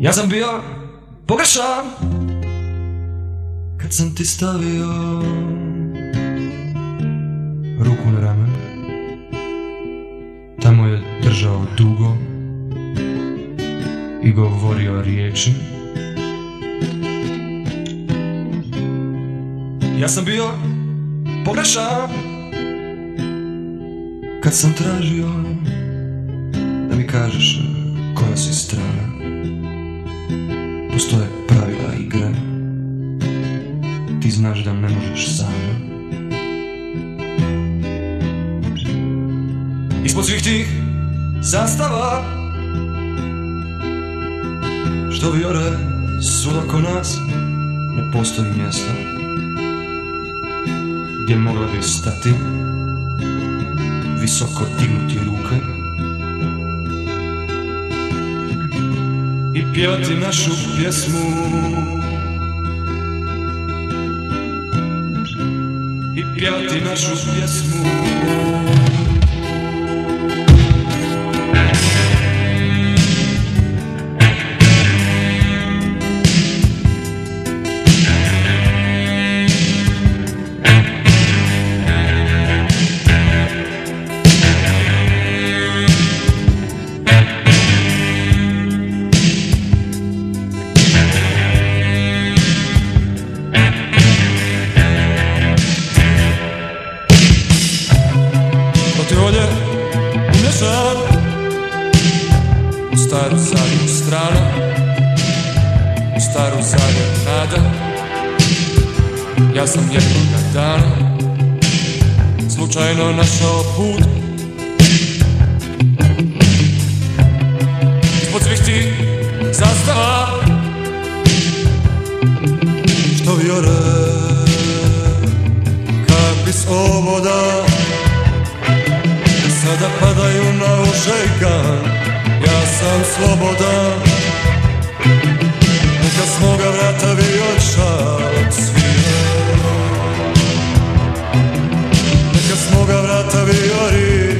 Ja sam bio pogrešan. Kad sam ti stavio Ruku na rame Tamo je držao dugo I govorio riječi. Ja sam bio pogrešan. Kad sam tražio Da mi kažeš koja si strana Postoje pravila igre. Ti znaš da ne možeš sam. Ispod svih tih zastava Što vjore svud oko nas Ne postoji mjesto Gdje mogla bi stati Visoko dignuti ruke pjevati našu pjesmu. I pjevati našu pjesmu Protiv volje umješan U staru zadnju stranu. U staru zadnju nada Ja sam jednoga dana Slučajno našao put. Ispod svih tih zastava. Što vjore Kapi s ovoda Sada padaju na ušejkan Ja sam slobodan. Neka s moga vrata vioj šalom svije Neka s vrata viori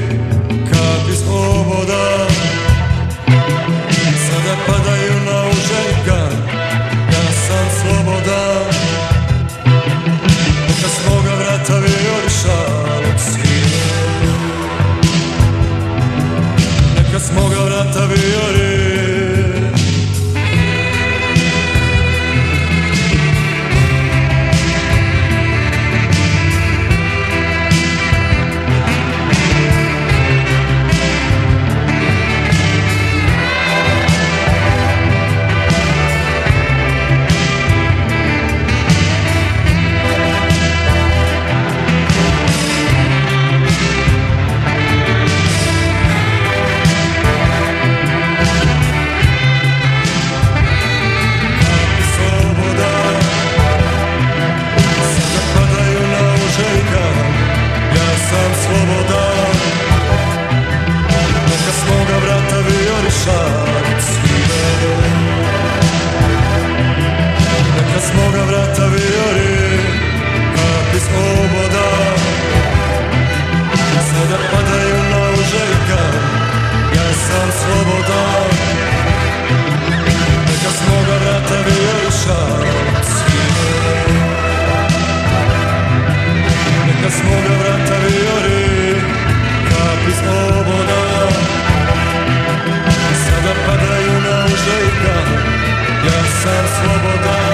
Kapi sloboda. Sada padaju na ušejkan Ja sam slobodan. Neka s moga vrata viori serce, swoboda.